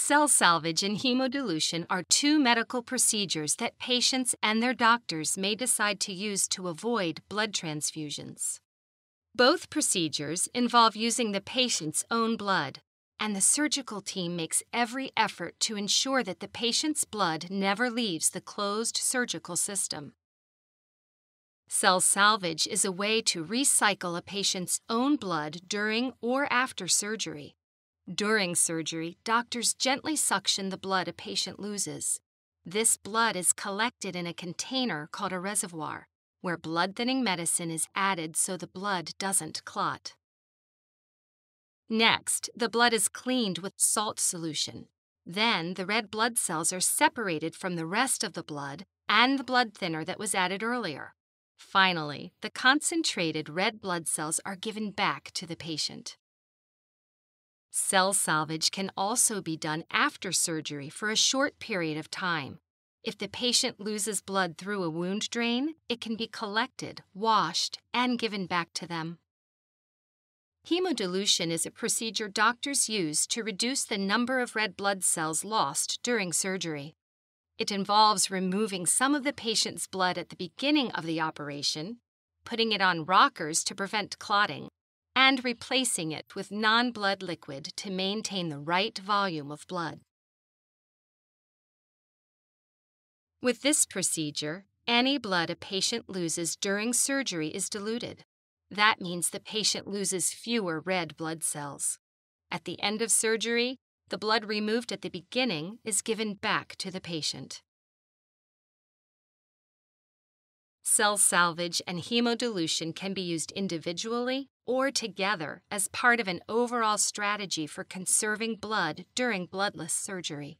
Cell salvage and hemodilution are two medical procedures that patients and their doctors may decide to use to avoid blood transfusions. Both procedures involve using the patient's own blood, and the surgical team makes every effort to ensure that the patient's blood never leaves the closed surgical system. Cell salvage is a way to recycle a patient's own blood during or after surgery. During surgery, doctors gently suction the blood a patient loses. This blood is collected in a container called a reservoir, where blood thinning medicine is added so the blood doesn't clot. Next, the blood is cleaned with salt solution. Then, the red blood cells are separated from the rest of the blood and the blood thinner that was added earlier. Finally, the concentrated red blood cells are given back to the patient. Cell salvage can also be done after surgery for a short period of time. If the patient loses blood through a wound drain, it can be collected, washed, and given back to them. Hemodilution is a procedure doctors use to reduce the number of red blood cells lost during surgery. It involves removing some of the patient's blood at the beginning of the operation, putting it on rockers to prevent clotting, and replacing it with non blood liquid to maintain the right volume of blood. With this procedure, any blood a patient loses during surgery is diluted. That means the patient loses fewer red blood cells. At the end of surgery, the blood removed at the beginning is given back to the patient. Cell salvage and hemodilution can be used individually or together as part of an overall strategy for conserving blood during bloodless surgery.